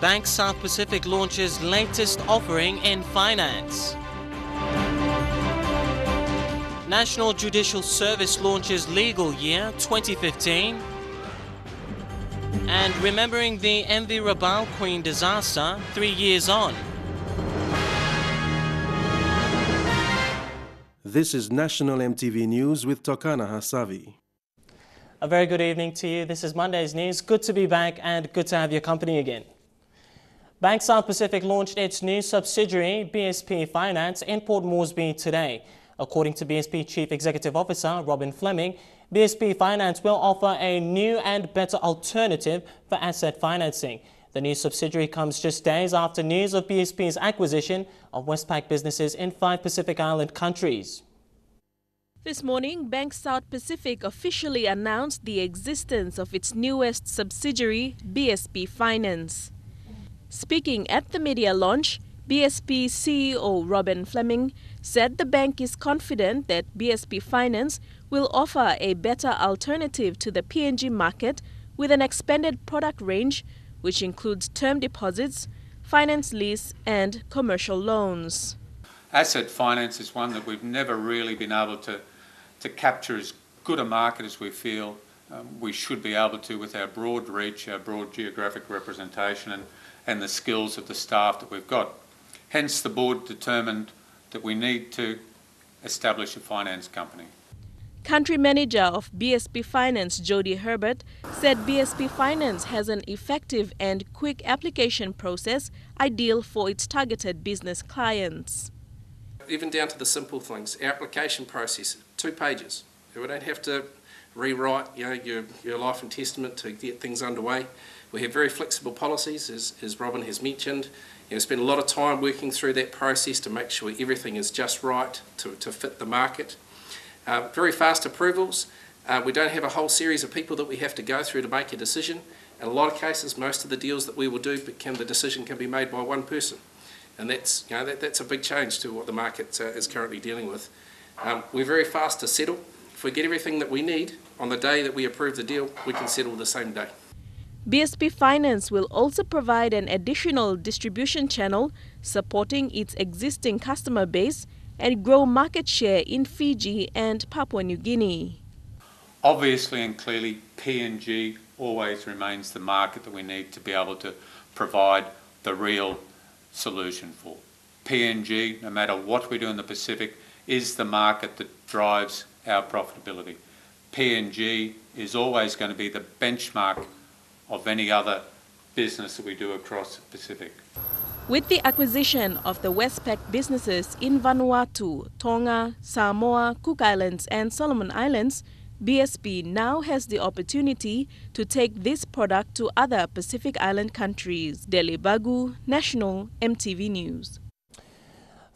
Bank South Pacific launches latest offering in finance. National Judicial Service launches legal year 2015. And remembering the MV Rabaul Queen disaster three years on. This is National MTV News with Tokana Hasavi. A very good evening to you. This is Monday's news. Good to be back and good to have your company again. Bank South Pacific launched its new subsidiary, BSP Finance, in Port Moresby today. According to BSP Chief Executive Officer Robin Fleming, BSP Finance will offer a new and better alternative for asset financing. The new subsidiary comes just days after news of BSP's acquisition of Westpac businesses in five Pacific Island countries. This morning, Bank South Pacific officially announced the existence of its newest subsidiary, BSP Finance. Speaking at the media launch, BSP CEO Robin Fleming said the bank is confident that BSP Finance will offer a better alternative to the PNG market with an expanded product range, which includes term deposits, finance lease, and commercial loans. Asset finance is one that we've never really been able to to capture as good a market as we feel um, we should be able to with our broad reach, our broad geographic representation and, and the skills of the staff that we've got. Hence the board determined that we need to establish a finance company. Country manager of BSP Finance, Jody Herbert, said BSP Finance has an effective and quick application process ideal for its targeted business clients. Even down to the simple things, our application process two pages. We don't have to rewrite you know, your, your life and testament to get things underway. We have very flexible policies, as, as Robin has mentioned. You know, spend a lot of time working through that process to make sure everything is just right to, to fit the market. Uh, very fast approvals. Uh, we don't have a whole series of people that we have to go through to make a decision. In a lot of cases, most of the deals that we will do, can, the decision can be made by one person. And that's, you know, that, that's a big change to what the market uh, is currently dealing with. Um, we're very fast to settle. If we get everything that we need on the day that we approve the deal, we can settle the same day. BSP Finance will also provide an additional distribution channel supporting its existing customer base and grow market share in Fiji and Papua New Guinea. Obviously and clearly, PNG always remains the market that we need to be able to provide the real solution for. PNG, no matter what we do in the Pacific, is the market that drives our profitability. PNG is always going to be the benchmark of any other business that we do across the Pacific. With the acquisition of the Westpac businesses in Vanuatu, Tonga, Samoa, Cook Islands and Solomon Islands, BSP now has the opportunity to take this product to other Pacific Island countries. Delhi Bagu, National MTV News.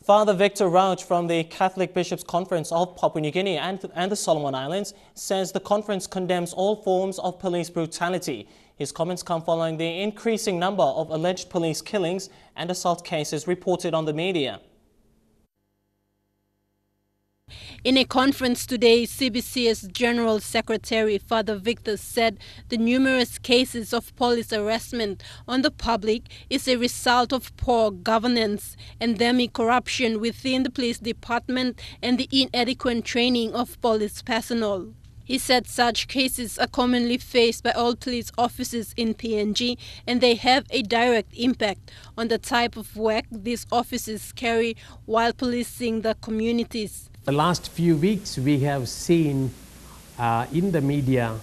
Father Victor Roche from the Catholic Bishops' Conference of Papua New Guinea and, and the Solomon Islands says the conference condemns all forms of police brutality. His comments come following the increasing number of alleged police killings and assault cases reported on the media. In a conference today, CBC's General Secretary Father Victor said the numerous cases of police harassment on the public is a result of poor governance, endemic corruption within the police department, and the inadequate training of police personnel. He said such cases are commonly faced by all police officers in PNG and they have a direct impact on the type of work these officers carry while policing the communities. The last few weeks we have seen uh, in the media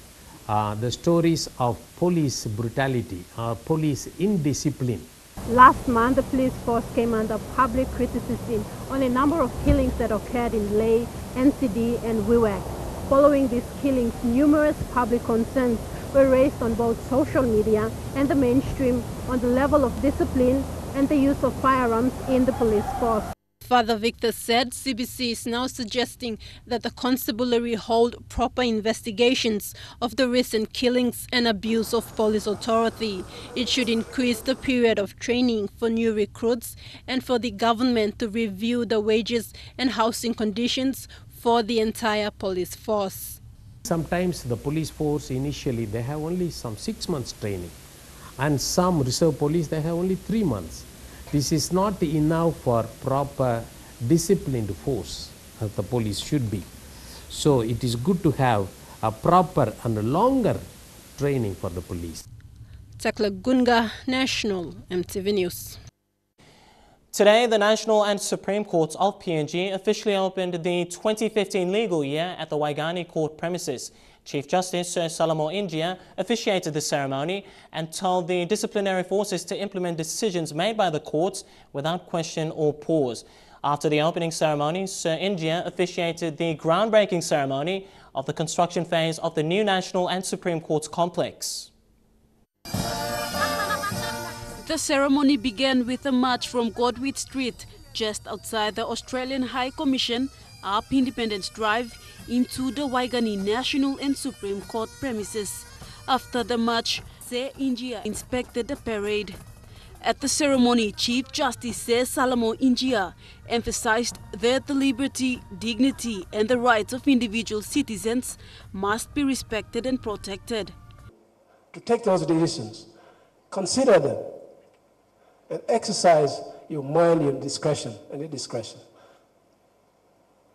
uh, the stories of police brutality, uh, police indiscipline. Last month, the police force came under public criticism on a number of killings that occurred in Lae, NCD and Wewak. Following these killings, numerous public concerns were raised on both social media and the mainstream on the level of discipline and the use of firearms in the police force. Father Victor said CBC is now suggesting that the constabulary hold proper investigations of the recent killings and abuse of police authority. It should increase the period of training for new recruits and for the government to review the wages and housing conditions for the entire police force. Sometimes the police force initially they have only some six months training and some reserve police they have only three months. This is not enough for proper disciplined force as the police should be. So it is good to have a proper and longer training for the police. Tekla Gunga, National, MTV News. Today, the National and Supreme Courts of PNG officially opened the 2015 legal year at the Waigani Court premises. Chief Justice Sir Salamo Injia officiated the ceremony and told the disciplinary forces to implement decisions made by the courts without question or pause. After the opening ceremony, Sir Injia officiated the groundbreaking ceremony of the construction phase of the new National and Supreme Courts complex. The ceremony began with a march from Godwit Street, just outside the Australian High Commission, up Independence Drive into the Waigani National and Supreme Court premises. After the march, Sir Injia inspected the parade. At the ceremony, Chief Justice Sir Salamo Injia emphasized that the liberty, dignity and the rights of individual citizens must be respected and protected. To take those decisions, consider them and exercise your mind, your discretion, and your discretion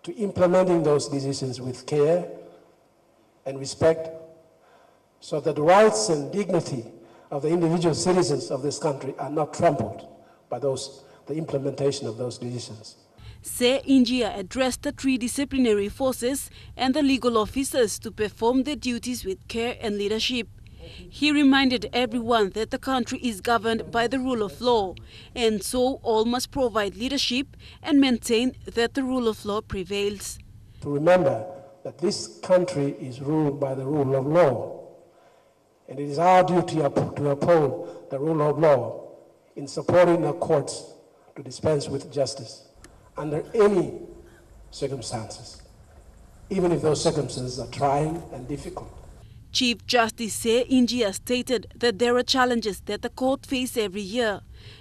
to implementing those decisions with care and respect so that the rights and dignity of the individual citizens of this country are not trampled by those, the implementation of those decisions. Sir Injia addressed the three disciplinary forces and the legal officers to perform their duties with care and leadership. He reminded everyone that the country is governed by the rule of law, and so all must provide leadership and maintain that the rule of law prevails. To remember that this country is ruled by the rule of law, and it is our duty to uphold the rule of law in supporting the courts to dispense with justice under any circumstances, even if those circumstances are trying and difficult. Chief Justice Sir Injia stated that there are challenges that the court face every year.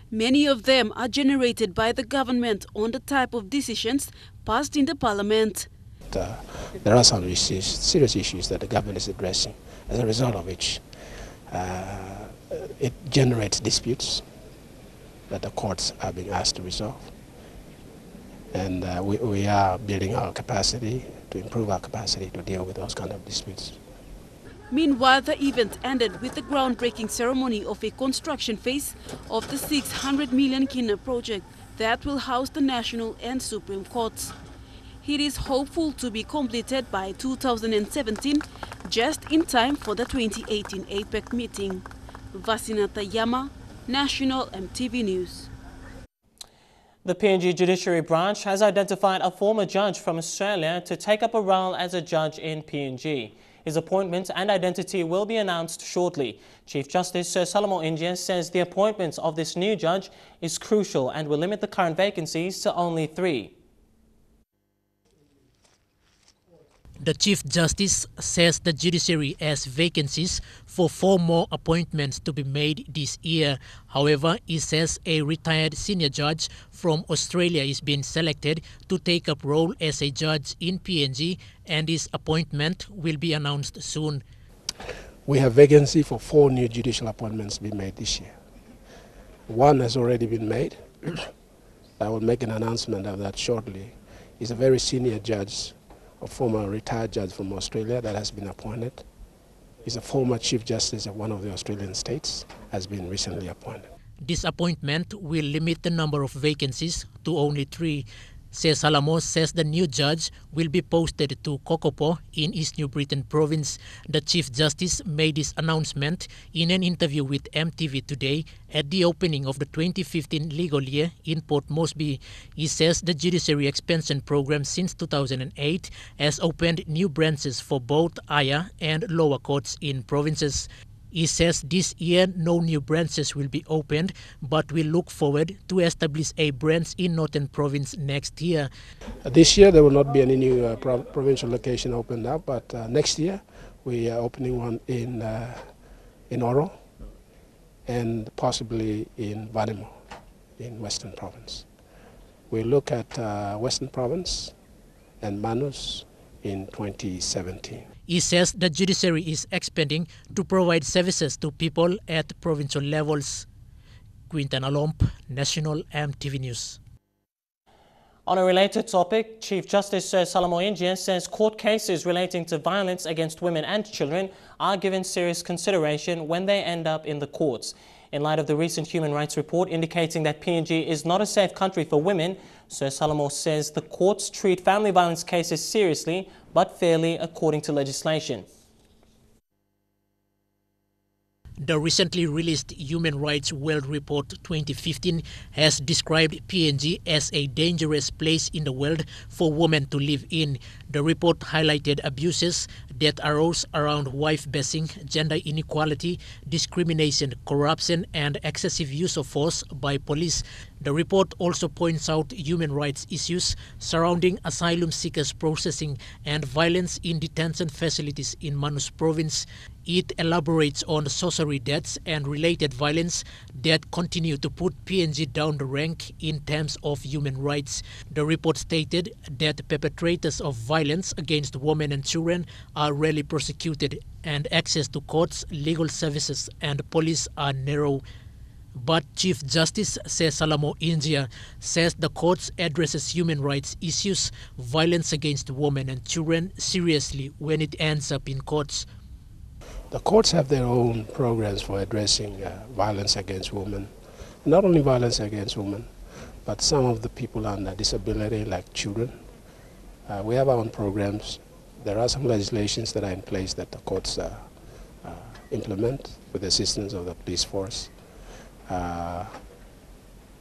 Many of them are generated by the government on the type of decisions passed in the parliament. Uh, there are some issues, serious issues that the government is addressing, as a result of which uh, it generates disputes that the courts are being asked to resolve. And uh, we, we are building our capacity to improve our capacity to deal with those kind of disputes. Meanwhile, the event ended with the groundbreaking ceremony of a construction phase of the 600 million kina project that will house the National and Supreme Courts. It is hopeful to be completed by 2017, just in time for the 2018 APEC meeting. Vasinata Yama, National MTV News. The PNG Judiciary Branch has identified a former judge from Australia to take up a role as a judge in PNG. His appointment and identity will be announced shortly. Chief Justice Sir Salamo Injia says the appointment of this new judge is crucial and will limit the current vacancies to only three. The Chief Justice says the judiciary has vacancies for four more appointments to be made this year. However, he says a retired senior judge from Australia is being selected to take up role as a judge in PNG and his appointment will be announced soon. We have vacancy for four new judicial appointments to be made this year. One has already been made. I will make an announcement of that shortly. He's a very senior judge a former retired judge from Australia that has been appointed. He's a former Chief Justice of one of the Australian states, has been recently appointed. This appointment will limit the number of vacancies to only three Sir Salamo says the new judge will be posted to Kokopo in East New Britain province. The Chief Justice made this announcement in an interview with MTV today at the opening of the 2015 legal year in Port Moresby. He says the judiciary expansion program since 2008 has opened new branches for both higher and lower courts in provinces. He says this year no new branches will be opened, but we look forward to establish a branch in Northern Province next year. This year there will not be any new uh, pro provincial location opened up, but uh, next year we are opening one in uh, in Oro and possibly in Vanimo in Western Province. We look at uh, Western Province and Manus in 2017. He says the judiciary is expanding to provide services to people at provincial levels. Quintana Alomp, National MTV News. On a related topic, Chief Justice Sir Salamo Injia says court cases relating to violence against women and children are given serious consideration when they end up in the courts. In light of the recent human rights report indicating that PNG is not a safe country for women, Sir Salamo says the courts treat family violence cases seriously but fairly according to legislation. The recently released Human Rights World Report 2015 has described PNG as a dangerous place in the world for women to live in. The report highlighted abuses that arose around wife basing, gender inequality, discrimination, corruption, and excessive use of force by police. The report also points out human rights issues surrounding asylum seekers processing and violence in detention facilities in Manus province. It elaborates on sorcery deaths and related violence that continue to put PNG down the rank in terms of human rights. The report stated that perpetrators of violence against women and children are rarely prosecuted and access to courts, legal services, and police are narrow. But Chief Justice Sir Salamo Injia says the courts addresses human rights issues, violence against women and children seriously when it ends up in courts. The courts have their own programs for addressing uh, violence against women. Not only violence against women, but some of the people under disability, like children. Uh, we have our own programs. There are some legislations that are in place that the courts uh, uh implement with the assistance of the police force. Uh,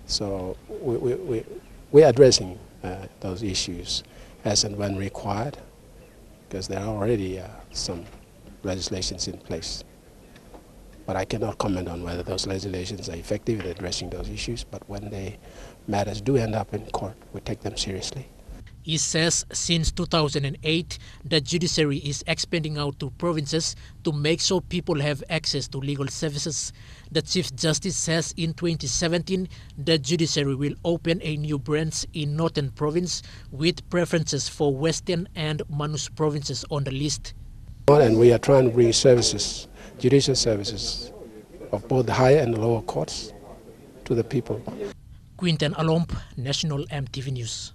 so we, we, we, we're addressing uh, those issues as and when required, because there are already some legislations in place. But I cannot comment on whether those legislations are effective in addressing those issues, but when the matters do end up in court, we take them seriously. He says since 2008, the judiciary is expanding out to provinces to make sure people have access to legal services. The Chief Justice says in 2017, the judiciary will open a new branch in Northern Province with preferences for Western and Manus provinces on the list. And we are trying to bring services, judicial services, of both the higher and the lower courts to the people. Quinten Alomp, National MTV News.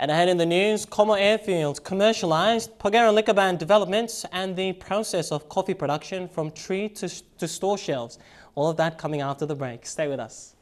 And ahead in the news, Komo Airfield commercialized Porgera liquor ban developments and the process of coffee production from tree to, to store shelves. All of that coming after the break. Stay with us.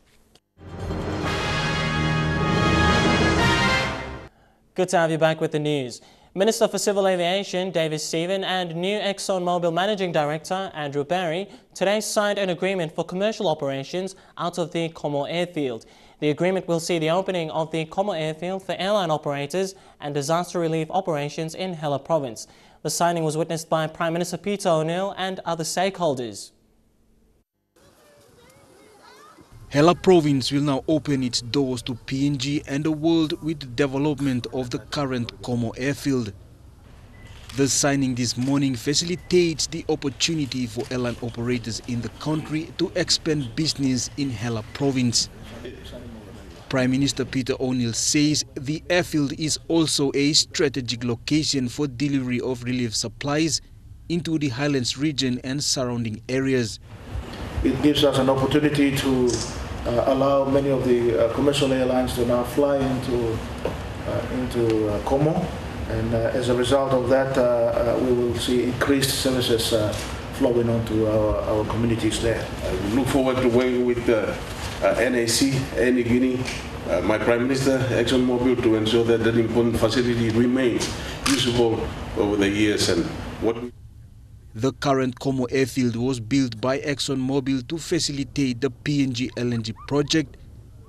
Good to have you back with the news. Minister for Civil Aviation Davis Steven and new ExxonMobil Managing Director Andrew Barry today signed an agreement for commercial operations out of the Komo Airfield. The agreement will see the opening of the Komo Airfield for airline operators and disaster relief operations in Hela Province. The signing was witnessed by Prime Minister Peter O'Neill and other stakeholders. Hela province will now open its doors to PNG and the world with the development of the current Komo airfield. The signing this morning facilitates the opportunity for airline operators in the country to expand business in Hela province. Prime Minister Peter O'Neill says the airfield is also a strategic location for delivery of relief supplies into the Highlands region and surrounding areas. It gives us an opportunity to uh, allow many of the uh, commercial airlines to now fly into uh, into Komo, and as a result of that, we will see increased services flowing onto our, our communities there. we look forward to working with NAC, Air Niugini, uh, my Prime Minister, ExxonMobil, to ensure that that important facility remains usable over the years. And what the current Komo airfield was built by ExxonMobil to facilitate the PNG LNG project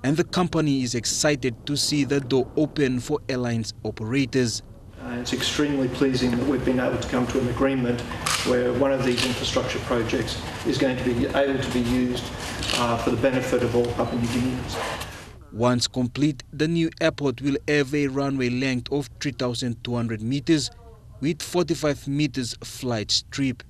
and the company is excited to see the door open for airlines operators. Uh, it's extremely pleasing that we've been able to come to an agreement where one of these infrastructure projects is going to be able to be used uh, for the benefit of all Papua New Guineans. Once complete, the new airport will have a runway length of 3,200 meters with 45 meters flight strip.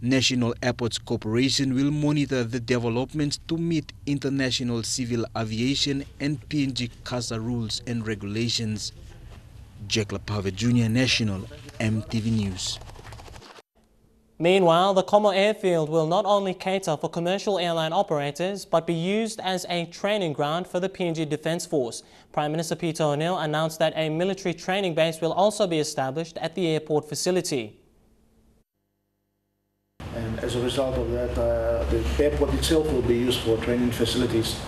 National Airports Corporation will monitor the developments to meet international civil aviation and PNG CASA rules and regulations. Jack Lapave Jr. National MTV News. Meanwhile, the Komo airfield will not only cater for commercial airline operators, but be used as a training ground for the PNG Defence Force. Prime Minister Peter O'Neill announced that a military training base will also be established at the airport facility. And as a result of that, uh, the airport itself will be used for training facilities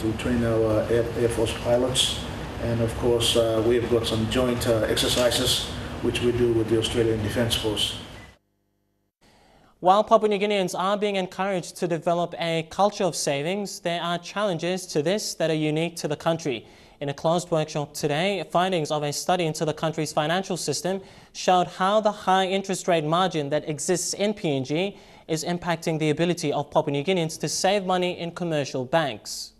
to train our Air, Air Force pilots. And of course, uh, we've got some joint uh, exercises which we do with the Australian Defence Force. While Papua New Guineans are being encouraged to develop a culture of savings, there are challenges to this that are unique to the country. In a closed workshop today, findings of a study into the country's financial system showed how the high interest rate margin that exists in PNG is impacting the ability of Papua New Guineans to save money in commercial banks.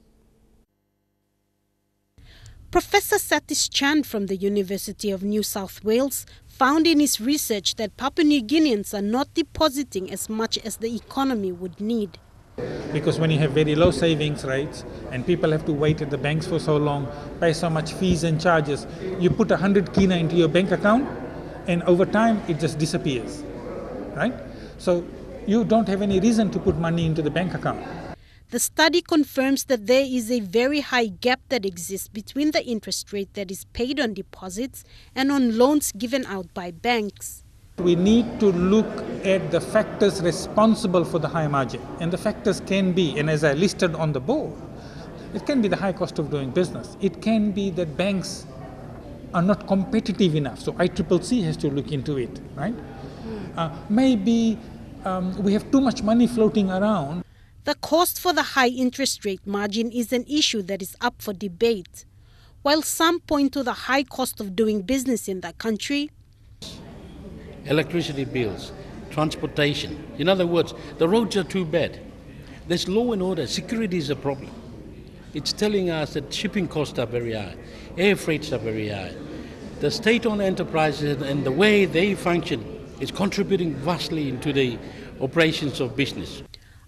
Professor Satish Chand from the University of New South Wales found in his research that Papua New Guineans are not depositing as much as the economy would need. Because when you have very low savings rates and people have to wait at the banks for so long, pay so much fees and charges, you put 100 kina into your bank account and over time it just disappears, right? So you don't have any reason to put money into the bank account. The study confirms that there is a very high gap that exists between the interest rate that is paid on deposits and on loans given out by banks. We need to look at the factors responsible for the high margin. And the factors can be, and as I listed on the board, it can be the high cost of doing business. It can be that banks are not competitive enough. So ICCC has to look into it, right? Uh, maybe um, we have too much money floating around. The cost for the high interest rate margin is an issue that is up for debate. While some point to the high cost of doing business in the country, electricity bills, transportation. In other words, the roads are too bad. There's law and order, security is a problem. It's telling us that shipping costs are very high, air freights are very high. The state owned enterprises and the way they function is contributing vastly into the operations of business.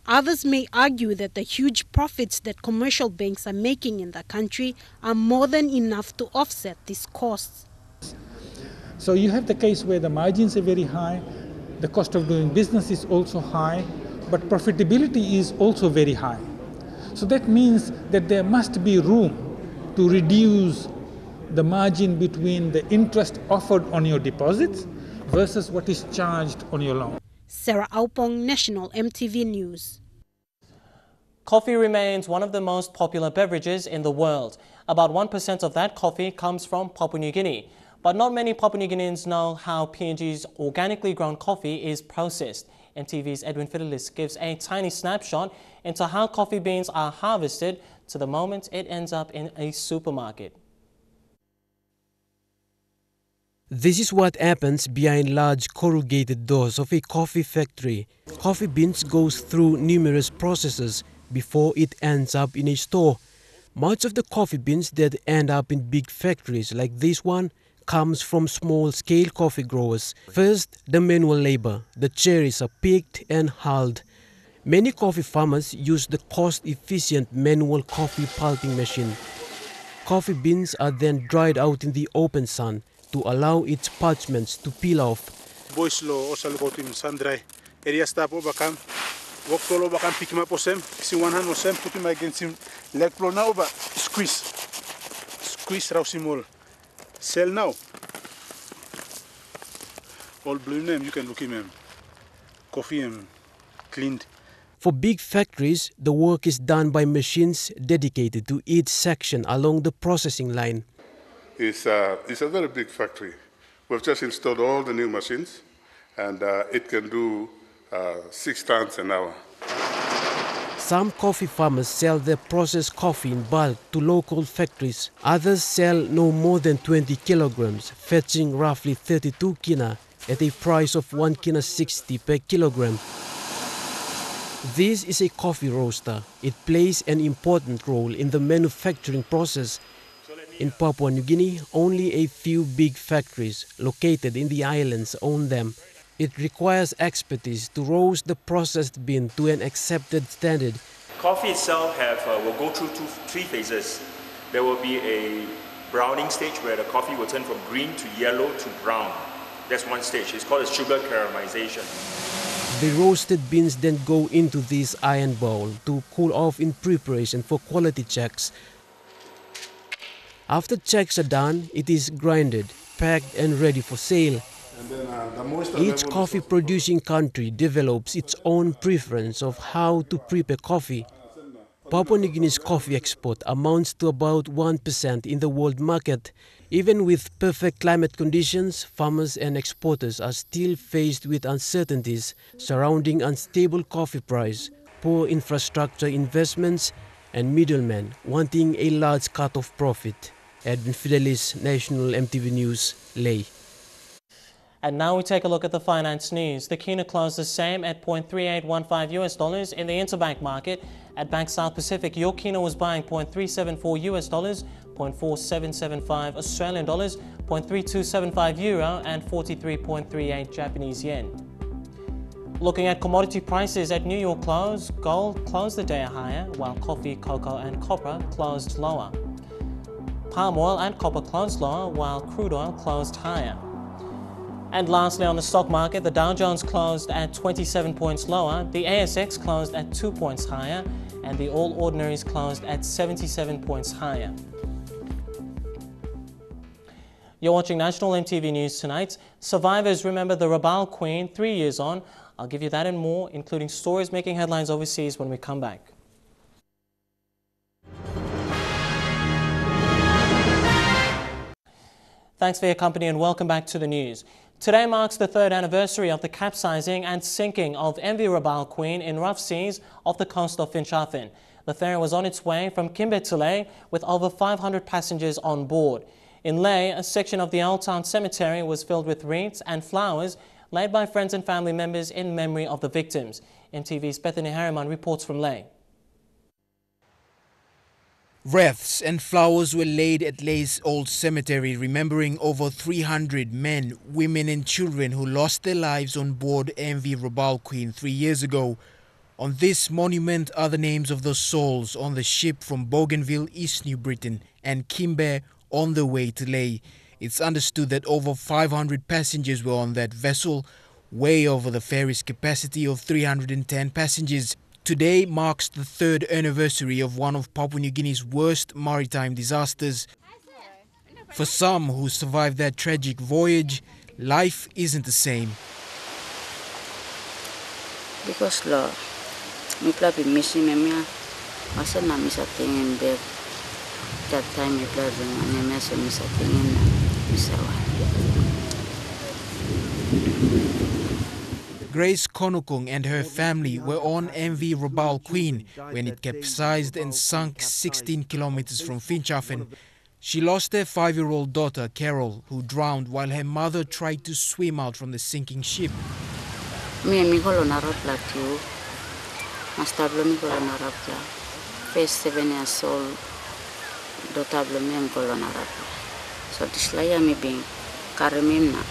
Others may argue that the huge profits that commercial banks are making in the country are more than enough to offset these costs. So you have the case where the margins are very high, the cost of doing business is also high, but profitability is also very high. So that means that there must be room to reduce the margin between the interest offered on your deposits versus what is charged on your loan. Sarah Aupong, National MTV News. Coffee remains one of the most popular beverages in the world. About 1% of that coffee comes from Papua New Guinea. But not many Papua New Guineans know how PNG's organically grown coffee is processed. MTV's Edwin Fidelis gives a tiny snapshot into how coffee beans are harvested to the moment it ends up in a supermarket. This is what happens behind large corrugated doors of a coffee factory. Coffee beans goes through numerous processes before it ends up in a store. Much of the coffee beans that end up in big factories like this one comes from small-scale coffee growers. First, the manual labor. The cherries are picked and hulled. Many coffee farmers use the cost-efficient manual coffee pulping machine. Coffee beans are then dried out in the open sun to allow its parchments to peel off. Boys lo osalukotin sandrai. Area stapo bakam. Woktolo bakam pikima posem. Si one hand posem puti ma gensim leg pro na oba squeeze. Squeeze rausimol. Sell now. All blue name you can look him. em. Coffee and cleaned. For big factories, the work is done by machines dedicated to each section along the processing line. It's, uh, it's a very big factory. We've just installed all the new machines, and uh, it can do uh, six tons an hour. Some coffee farmers sell their processed coffee in bulk to local factories. Others sell no more than 20 kilograms, fetching roughly 32 kina at a price of 1 kina 60 per kilogram. This is a coffee roaster. It plays an important role in the manufacturing process. In Papua New Guinea, only a few big factories located in the islands own them. It requires expertise to roast the processed bean to an accepted standard. Coffee itself have, uh, will go through two, three phases. There will be a browning stage where the coffee will turn from green to yellow to brown. That's one stage. It's called a sugar caramelization. The roasted beans then go into this iron bowl to cool off in preparation for quality checks. After checks are done, it is grinded, packed and ready for sale. Each coffee producing country develops its own preference of how to prepare coffee. Papua New Guinea's coffee export amounts to about 1% in the world market. Even with perfect climate conditions, farmers and exporters are still faced with uncertainties surrounding unstable coffee price, poor infrastructure investments, and middlemen wanting a large cut of profit. Edwin Fidelis, National MTV News, Lae. And now we take a look at the finance news. The kina closed the same at 0.3815 US dollars in the interbank market. At Bank South Pacific, your kina was buying 0.374 US dollars, 0.4775 Australian dollars, 0.3275 euro, and 43.38 Japanese yen. Looking at commodity prices at New York close, gold closed the day higher, while coffee, cocoa, and copper closed lower. Palm oil and copper closed lower, while crude oil closed higher. And lastly, on the stock market, the Dow Jones closed at 27 points lower, the ASX closed at 2 points higher, and the All Ordinaries closed at 77 points higher. You're watching National MTV News tonight. Survivors remember the Rabaul Queen three years on. I'll give you that and more, including stories making headlines overseas when we come back. Thanks for your company and welcome back to the news. Today marks the third anniversary of the capsizing and sinking of MV Rabaul Queen in rough seas off the coast of Finschhafen. The ferry was on its way from Kimbe to Lae with over 500 passengers on board. In Lae, a section of the Old Town Cemetery was filled with wreaths and flowers laid by friends and family members in memory of the victims. MTV's Bethany Harriman reports from Lae. Wreaths and flowers were laid at Lae's old cemetery, remembering over 300 men, women, and children who lost their lives on board MV Rabaul Queen three years ago. On this monument are the names of the souls on the ship from Bougainville, East New Britain, and Kimbe on the way to Lae. It's understood that over 500 passengers were on that vessel, way over the ferry's capacity of 310 passengers. Today marks the third anniversary of one of Papua New Guinea's worst maritime disasters. For some who survived that tragic voyage, life isn't the same. Because lo, mi plapi misi me ah, mia, asa na misa tingin bed. That time mi plapi me mia sa misa tingin na misa Grace Konokong and her family were on MV Rabaul Queen when it capsized and sunk 16 kilometers from Finschhafen. She lost her five-year-old daughter, Carol, who drowned while her mother tried to swim out from the sinking ship. Mi mi kolo na rot la tiu. Mastablo mi kolo na rot la. First seven years old. Dotablo mi am kolo na rot. So tislaya mi bing. Karimim na.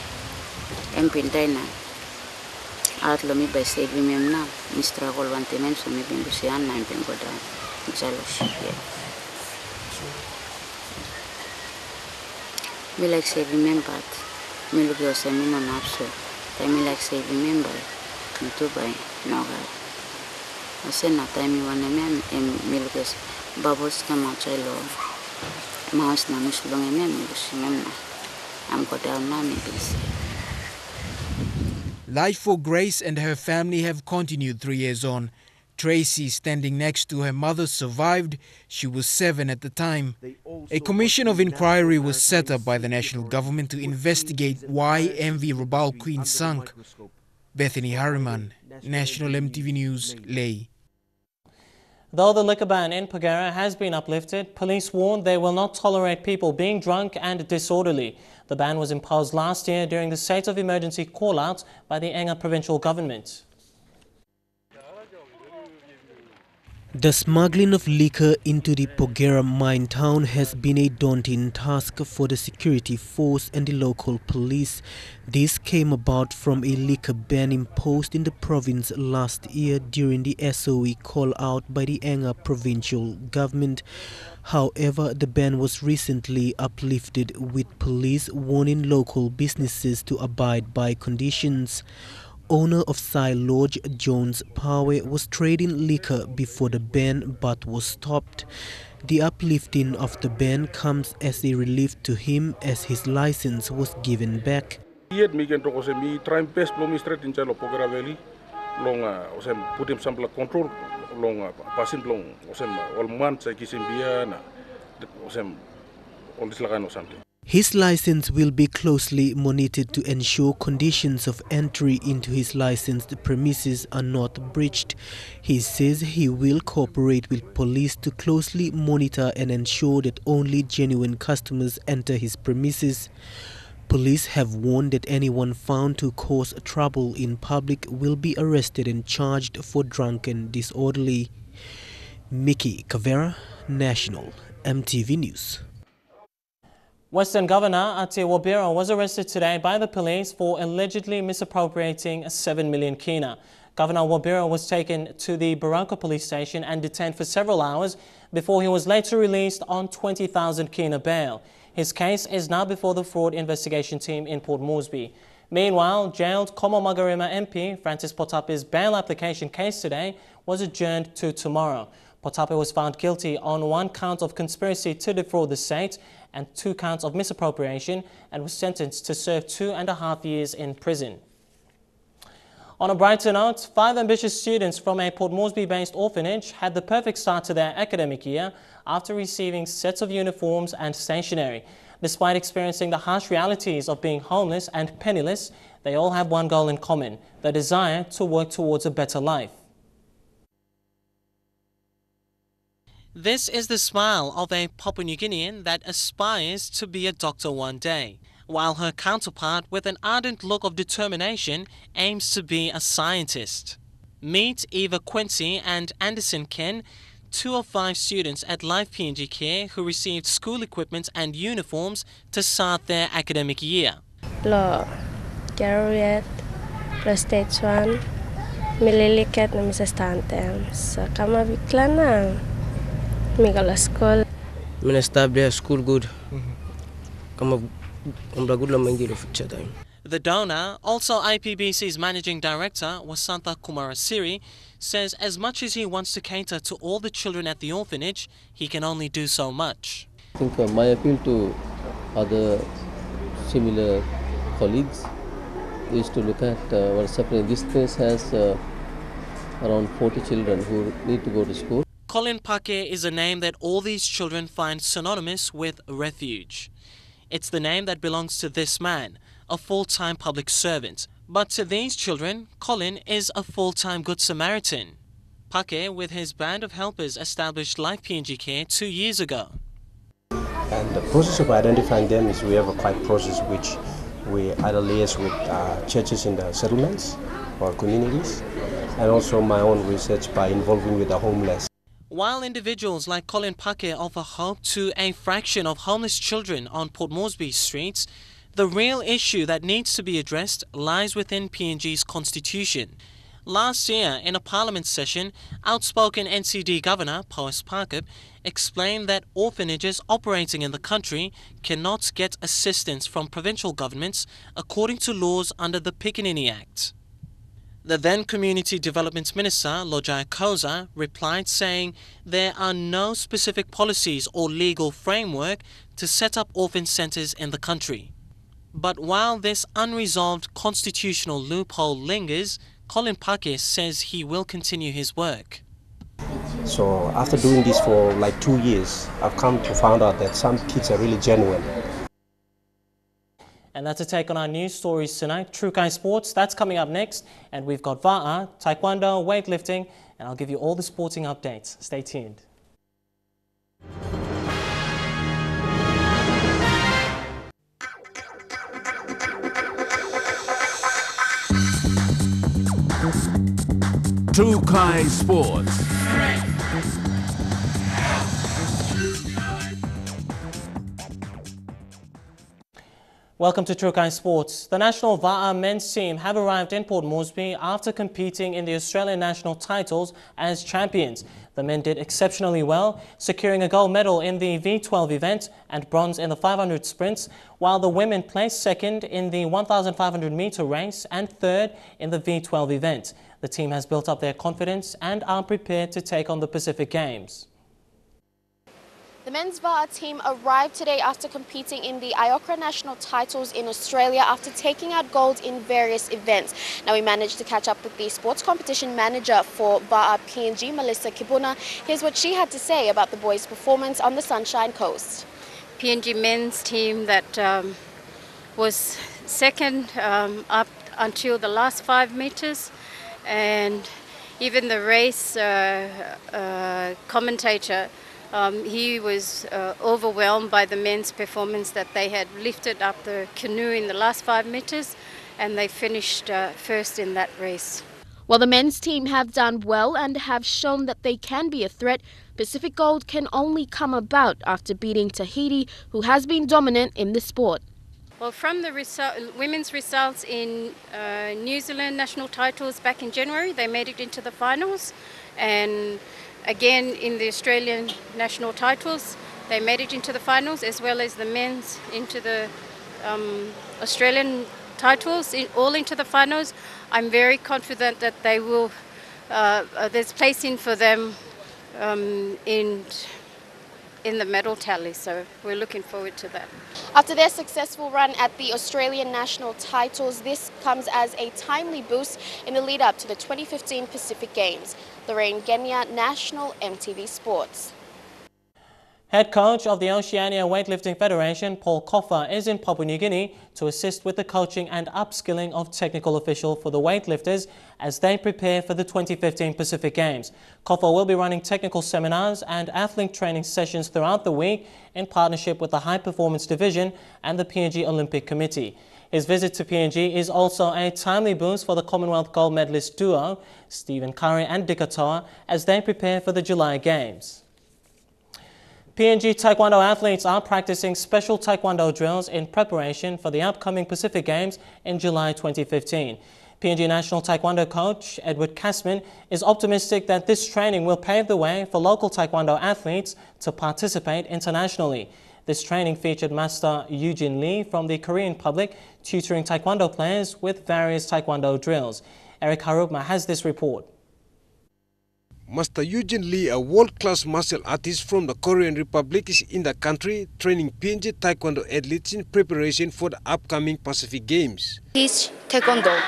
Empintai άτλο «Ε, μη πάει σε ήδη με μνά, μη στραγολβαντημένη «Ε, στο μη πέντουσε αν «Ε, να είπε κοντά, ξάλλος. Μιλάει σε ήδη με μπατ, μη λουγιώ σε μη μονάψω, τα μιλάει σε ήδη με μπατ, μη του πάει νόγα. Ασένα τα μη βανεμένη, εμ μη λουγιώ σε μπαβούς και μάτσαλο, μάς να μη σου λόγε μη μπουσιμένα, αν κοντά να μη πέντουσε. Life for Grace and her family have continued three years on. Tracy, standing next to her mother, survived. She was seven at the time. A commission of inquiry was set up by the national government to investigate why MV Rabaul Queen sunk. Bethany Harriman, National MTV News, Lae. Though the liquor ban in Porgera has been uplifted, police warn they will not tolerate people being drunk and disorderly. The ban was imposed last year during the state of emergency call-out by the Enga provincial government. The smuggling of liquor into the Porgera mine town has been a daunting task for the security force and the local police. This came about from a liquor ban imposed in the province last year during the SOE call out by the Enga provincial government. However, the ban was recently uplifted with police warning local businesses to abide by conditions. Owner of Sai Lodge, Jones Power, was trading liquor before the ban but was stopped. The uplifting of the ban comes as a relief to him as his license was given back. His license will be closely monitored to ensure conditions of entry into his licensed premises are not breached. He says he will cooperate with police to closely monitor and ensure that only genuine customers enter his premises. Police have warned that anyone found to cause trouble in public will be arrested and charged for drunken disorderly. Mickey Cavera, National, MTV News. Western Governor Ati Wobiro was arrested today by the police for allegedly misappropriating 7 million kina. Governor Wobiro was taken to the Boroko police station and detained for several hours before he was later released on 20,000 kina bail. His case is now before the fraud investigation team in Port Moresby. Meanwhile, jailed Komo Magarima MP Francis Potape's bail application case today was adjourned to tomorrow. Potape was found guilty on one count of conspiracy to defraud the state and two counts of misappropriation and was sentenced to serve two and a half years in prison. On a brighter note, five ambitious students from a Port Moresby-based orphanage had the perfect start to their academic year after receiving sets of uniforms and stationery. Despite experiencing the harsh realities of being homeless and penniless, they all have one goal in common, the desire to work towards a better life. This is the smile of a Papua New Guinean that aspires to be a doctor one day, while her counterpart with an ardent look of determination aims to be a scientist. Meet Eva Quincy and Anderson Ken, two of five students at Life PNG Care who received school equipment and uniforms to start their academic year. Lo, Garriet, lo stage one, mililikat na misastante. Sa kama bikla na. Me kalau school. Mina start there school good. Kama umbra good la maingi lo future time. The donor, also IPBC's managing director, Wasantha Kumarasiri, says as much as he wants to cater to all the children at the orphanage, he can only do so much. I think uh, my appeal to other similar colleagues is to look at uh, what's happening. This place has uh, around 40 children who need to go to school. Colin Pake is a name that all these children find synonymous with refuge. It's the name that belongs to this man, a full-time public servant. But to these children, Colin is a full-time Good Samaritan. Pake, with his band of helpers, established Life PNG Care two years ago. And the process of identifying them is we have a quite process which we either liaise with uh, churches in the settlements or communities, and also my own research by involving with the homeless. While individuals like Colin Pake offer hope to a fraction of homeless children on Port Moresby streets, the real issue that needs to be addressed lies within PNG's constitution. Last year, in a parliament session, outspoken NCD Governor Powes Parkop explained that orphanages operating in the country cannot get assistance from provincial governments according to laws under the Pikinini Act. The then Community Development Minister, Loujaya Kouza, replied saying there are no specific policies or legal framework to set up orphan centers in the country. But while this unresolved constitutional loophole lingers, Colin Pake says he will continue his work. So after doing this for like two years, I've come to find out that some kids are really genuine. And that's a take on our news stories tonight. Trukai Sports, that's coming up next. And we've got Va'a, Taekwondo, weightlifting, and I'll give you all the sporting updates. Stay tuned. Trukai Sports. Welcome to Trukai Sports. The national Va'a men's team have arrived in Port Moresby after competing in the Australian national titles as champions. The men did exceptionally well, securing a gold medal in the V12 event and bronze in the 500 sprints, while the women placed second in the 1,500 metre race and third in the V12 event. The team has built up their confidence and are prepared to take on the Pacific Games. The men's Va'a team arrived today after competing in the AOCRA national titles in Australia after taking out gold in various events. Now we managed to catch up with the sports competition manager for Va'a PNG, Melissa Kibuna. Here's what she had to say about the boys' performance on the Sunshine Coast. PNG men's team that um, was second um, up until the last five meters and even the race uh, uh, commentator um, he was uh, overwhelmed by the men's performance that they had lifted up the canoe in the last five meters and they finished uh, first in that race. While the men's team have done well and have shown that they can be a threat, Pacific Gold can only come about after beating Tahiti, who has been dominant in the sport. Well, from the result, women's results in uh, New Zealand national titles back in January, they made it into the finals and again in the Australian national titles. They made it into the finals as well as the men's into the um, Australian titles, in, all into the finals. I'm very confident that they will, uh, uh, there's placing for them um, in in the medal tally, so we're looking forward to that. After their successful run at the Australian national titles, this comes as a timely boost in the lead up to the 2015 Pacific Games. Lorraine Genya, National EMTV Sports. Head coach of the Oceania Weightlifting Federation, Paul Coffa, is in Papua New Guinea to assist with the coaching and upskilling of technical officials for the weightlifters as they prepare for the 2015 Pacific Games. Coffer will be running technical seminars and athlete training sessions throughout the week in partnership with the High Performance Division and the PNG Olympic Committee. His visit to PNG is also a timely boost for the Commonwealth gold medalist duo, Steven Kari and Dika Toua, as they prepare for the July Games. PNG Taekwondo athletes are practicing special Taekwondo drills in preparation for the upcoming Pacific Games in July 2015. PNG national Taekwondo coach Edward Kasman is optimistic that this training will pave the way for local Taekwondo athletes to participate internationally. This training featured Master Eugene Lee from the Korean public tutoring Taekwondo players with various Taekwondo drills. Eric Harubma has this report. Master Eugene Lee, a world-class martial artist from the Korean Republic, is in the country training PNG Taekwondo athletes in preparation for the upcoming Pacific Games. Teach Taekwondo.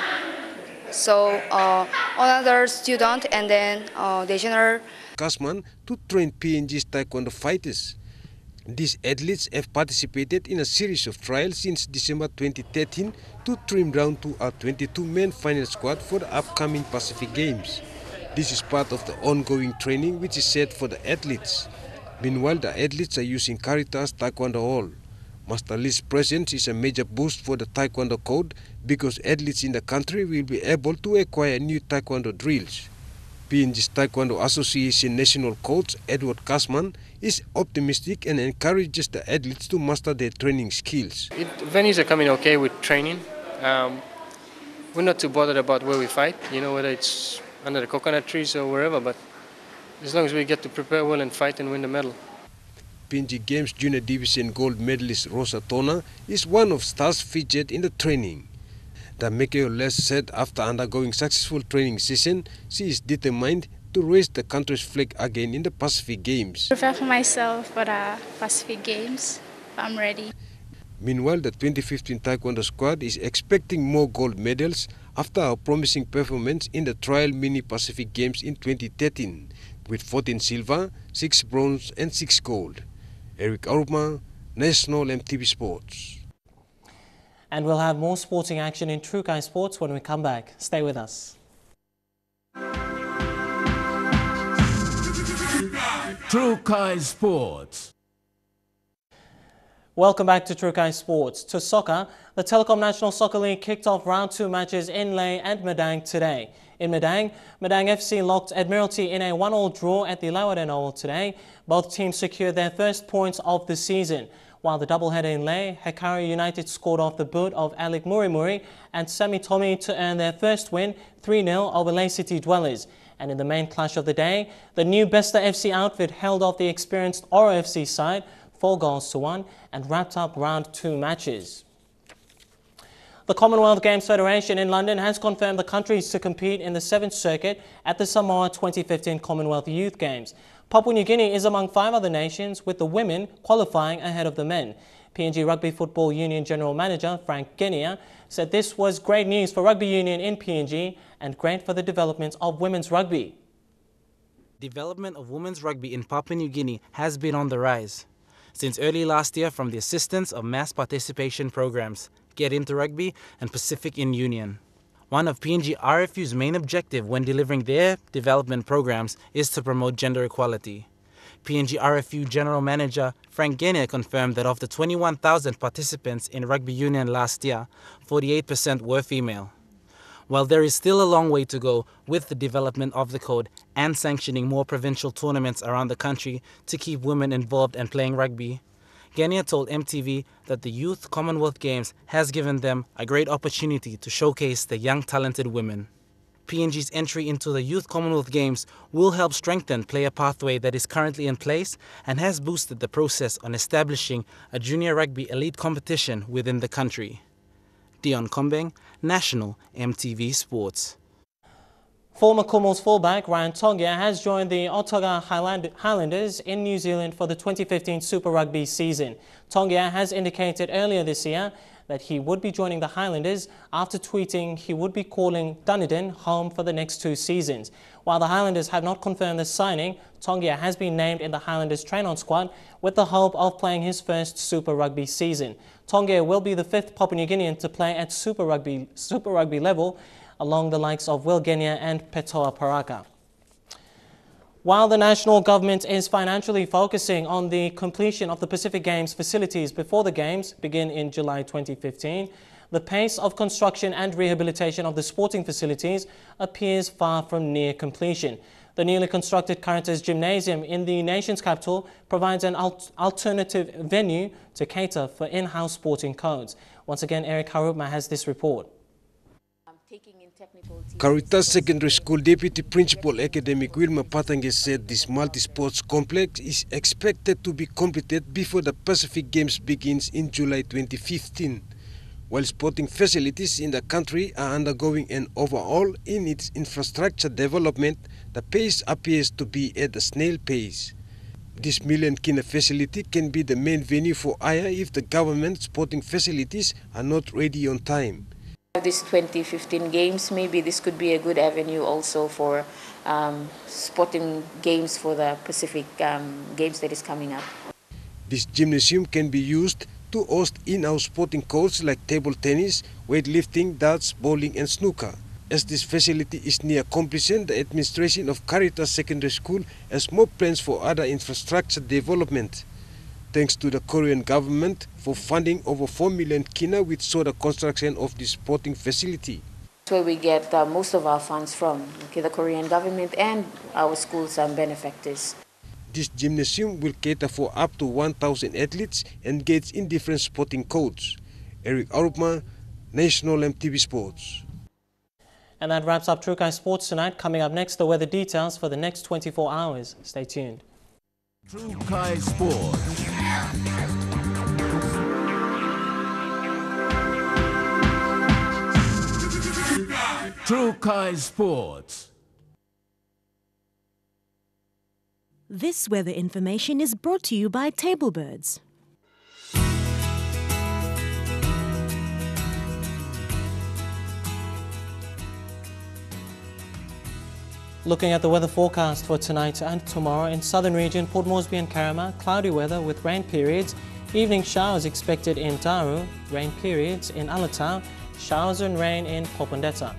So uh, another student and then uh, the general. Kasman to train PNG's Taekwondo fighters. These athletes have participated in a series of trials since December 2013 to trim down to a 22-man final squad for the upcoming Pacific Games. This is part of the ongoing training which is set for the athletes. Meanwhile, the athletes are using Caritas Taekwondo Hall. Master Lee's presence is a major boost for the Taekwondo code because athletes in the country will be able to acquire new Taekwondo drills. PNG's Taekwondo Association national coach Edward Kasman is optimistic and encourages the athletes to master their training skills. It, venues are coming okay with training. Um, we're not too bothered about where we fight, you know, whether it's under the coconut trees or wherever, but as long as we get to prepare well and fight and win the medal. PNG Games Junior Division gold medalist Rosa Tona is one of stars featured in the training. The Les said after undergoing successful training session, she is determined to raise the country's flag again in the Pacific Games. Prepare for myself for the Pacific Games. I'm ready. Meanwhile, the 2015 Taekwondo squad is expecting more gold medals after a promising performance in the Trial Mini Pacific Games in 2013 with 14 silver, 6 bronze and 6 gold. Eric Aruma, National EMTV Sports. And we'll have more sporting action in Trukai Sports when we come back. Stay with us. Trukai Sports. Welcome back to Trukai Sports. To soccer, the Telecom National Soccer League kicked off round two matches in Lae and Madang today. In Madang, Madang FC locked Admiralty in a one-all draw at the Laiwaden Oval today. Both teams secured their first points of the season. While the doubleheader in Lae, Hekari United scored off the boot of Alec Murimuri and Sami Tommy to earn their first win 3-0 over Lae City Dwellers. And in the main clash of the day, the new Besta FC outfit held off the experienced Oro FC side 4 goals to 1 and wrapped up round 2 matches. The Commonwealth Games Federation in London has confirmed the countries to compete in the 7th Circuit at the Samoa 2015 Commonwealth Youth Games. Papua New Guinea is among five other nations, with the women qualifying ahead of the men. PNG Rugby Football Union General Manager Frank Genia said this was great news for rugby union in PNG and great for the development of women's rugby. Development of women's rugby in Papua New Guinea has been on the rise. Since early last year from the assistance of mass participation programs, Get Into Rugby, and Pacific in Union. One of PNG RFU's main objective when delivering their development programs is to promote gender equality. PNG RFU General Manager Frank Genia confirmed that of the 21,000 participants in rugby union last year, 48% were female. While there is still a long way to go with the development of the code and sanctioning more provincial tournaments around the country to keep women involved and playing rugby, Genia told EMTV that the Youth Commonwealth Games has given them a great opportunity to showcase the young talented women. PNG's entry into the Youth Commonwealth Games will help strengthen player pathway that is currently in place and has boosted the process on establishing a junior rugby elite competition within the country. Dion Kombeng, National EMTV Sports. Former Kumul's fullback Ryan Tongia has joined the Otago Highland Highlanders in New Zealand for the 2015 Super Rugby season. Tongia has indicated earlier this year that he would be joining the Highlanders after tweeting he would be calling Dunedin home for the next two seasons. While the Highlanders have not confirmed the signing, Tongia has been named in the Highlanders train-on squad with the hope of playing his first Super Rugby season. Tongia will be the fifth Papua New Guinean to play at Super Rugby, Super Rugby level along the likes of Will Genia and Petoa Paraka. While the national government is financially focusing on the completion of the Pacific Games facilities before the Games begin in July 2015, the pace of construction and rehabilitation of the sporting facilities appears far from near completion. The newly constructed Caritas Gymnasium in the nation's capital provides an alternative venue to cater for in-house sporting codes. Once again, Eric Harupma has this report. Caritas Secondary School Deputy Principal Academic Wilma Patange said this multi-sports complex is expected to be completed before the Pacific Games begins in July 2015. While sporting facilities in the country are undergoing an overhaul in its infrastructure development, the pace appears to be at a snail pace. This million kina facility can be the main venue for Aya if the government sporting facilities are not ready on time. This 2015 games, maybe this could be a good avenue also for um, sporting games for the Pacific um, Games that is coming up. This gymnasium can be used to host in-house sporting courts like table tennis, weightlifting, darts, bowling and snooker. As this facility is near completion, the administration of Caritas Secondary School has more plans for other infrastructure development thanks to the Korean government for funding over 4 million kina which saw the construction of this sporting facility. That's where we get uh, most of our funds from, okay, the Korean government and our schools and benefactors. This gymnasium will cater for up to 1,000 athletes engaged in different sporting codes. Eric Arupma, National EMTV Sports. And that wraps up True Trukai Sports tonight. Coming up next, the weather details for the next 24 hours. Stay tuned. True Kai Sports. Trukai Sports. This weather information is brought to you by Tablebirds. Looking at the weather forecast for tonight and tomorrow in southern region, Port Moresby and Kerema, cloudy weather with rain periods. Evening showers expected in Daru, rain periods in Alotau, showers and rain in Popondetta.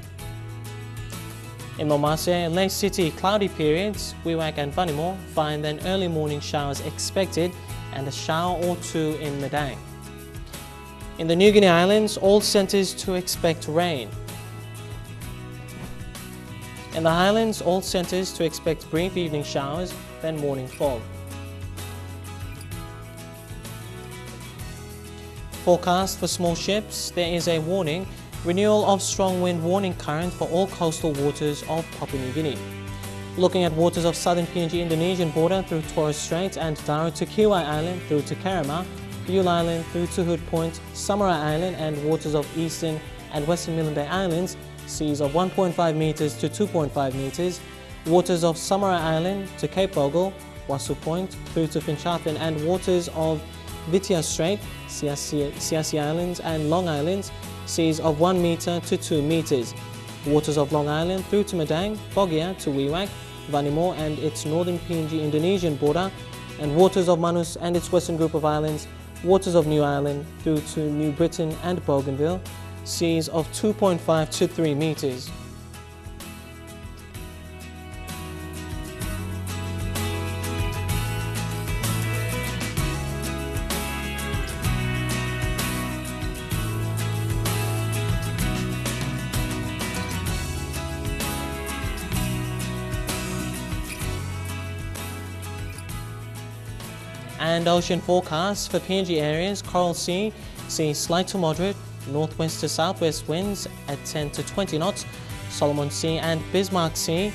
In Momase, Lae City, cloudy periods, Wewak and Vanimo find then early morning showers expected and a shower or two in Madang. In the New Guinea Islands, all centres to expect rain. In the Highlands, all centres to expect brief evening showers, then morning fog. forecast for small ships, there is a warning, renewal of strong wind warning current for all coastal waters of Papua New Guinea. Looking at waters of southern PNG Indonesian border through Torres Strait and Daru to Kiwai Island through to Kerema, Yule Island through to Hood Point, Samarai Island and waters of eastern and western Milne Bay Islands, seas of 1.5 meters to 2.5 meters, waters of Samarai Island to Cape Vogel, Wasu Point through to Finschhafen and waters of Vitiaz Strait, Siasi Islands and Long Islands, seas of 1 meter to 2 meters. Waters of Long Island through to Madang, Bogia to Wewak, Vanimo and its northern PNG Indonesian border, and waters of Manus and its western group of islands, waters of New Ireland through to New Britain and Bougainville, seas of 2.5 to 3 meters. And ocean forecast for PNG areas, Coral Sea, see slight to moderate, northwest to southwest winds at 10 to 20 knots. Solomon Sea and Bismarck Sea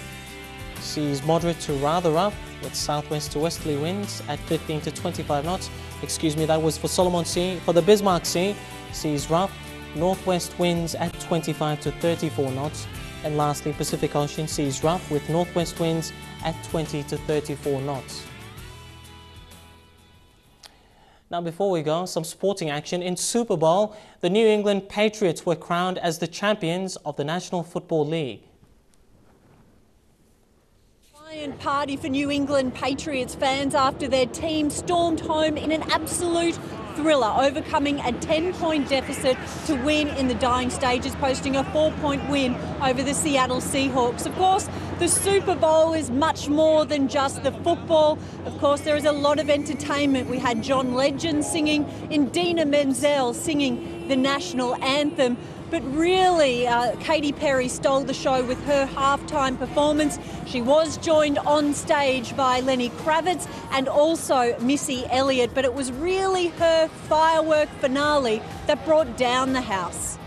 sees moderate to rather rough with southwest to westerly winds at 15 to 25 knots. Excuse me, that was for Solomon Sea. For the Bismarck Sea, sees rough, northwest winds at 25 to 34 knots. And lastly, Pacific Ocean sees rough with northwest winds at 20 to 34 knots. Now, before we go, some sporting action. In Super Bowl, the New England Patriots were crowned as the champions of the National Football League. Giant party for New England Patriots fans after their team stormed home in an absolute thriller, overcoming a 10 point deficit to win in the dying stages, posting a four point win over the Seattle Seahawks. Of course, the Super Bowl is much more than just the football. Of course, there is a lot of entertainment. We had John Legend singing, Idina Menzel singing the national anthem. But really, uh, Katy Perry stole the show with her halftime performance. She was joined on stage by Lenny Kravitz and also Missy Elliott, but it was really her firework finale that brought down the house.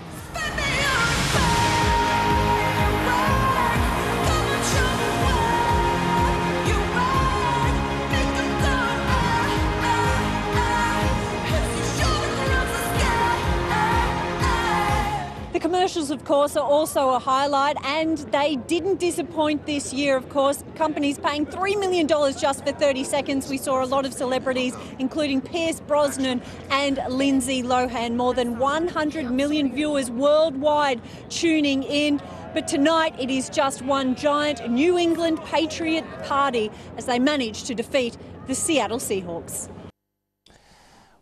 Commercials, of course, are also a highlight, and they didn't disappoint this year, of course. Companies paying $3 million just for 30 seconds. We saw a lot of celebrities, including Pierce Brosnan and Lindsay Lohan. More than 100 million viewers worldwide tuning in. But tonight it is just one giant New England Patriot party as they manage to defeat the Seattle Seahawks.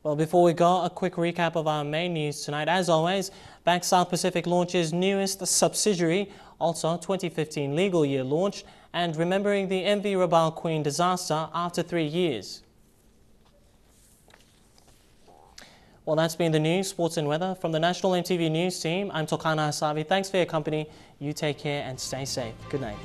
Well, before we go, a quick recap of our main news tonight. As always, Bank South Pacific launches newest subsidiary, also 2015 legal year launch, and remembering the MV Rabaul Queen disaster after three years. Well, that's been the news, sports and weather. From the National EMTV News team, I'm Tokana Asavi. Thanks for your company. You take care and stay safe. Good night.